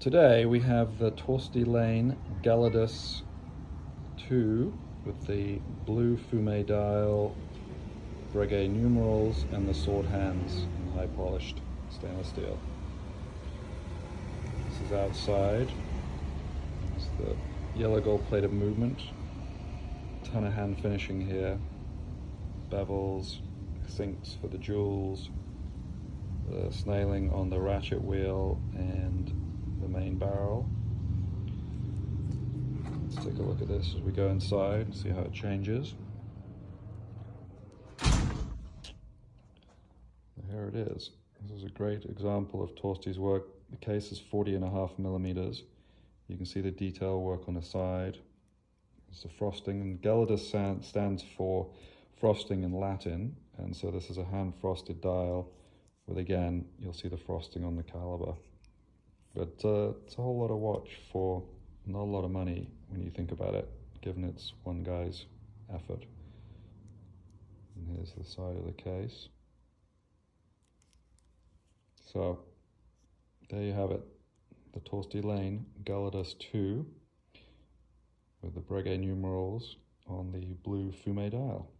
Today we have the Torsti Laine Gelidus 2 with the blue fume dial, Breguet numerals, and the sword hands in high polished stainless steel. This is outside. It's the yellow gold plated movement. Ton of hand finishing here. Bevels, sinks for the jewels, the snailing on the ratchet wheel, and main barrel. Let's take a look at this as we go inside and see how it changes. Here it is. This is a great example of Torsti's work. The case is 40 and a half millimeters. You can see the detail work on the side. It's the frosting, and Gelidus stands for frosting in Latin, and so this is a hand frosted dial with again, you'll see the frosting on the caliber. But uh, it's a whole lot of watch for not a lot of money when you think about it, given it's one guy's effort. And here's the side of the case. So there you have it, the Torsti Laine Gelidus 2 with the Breguet numerals on the blue Fume dial.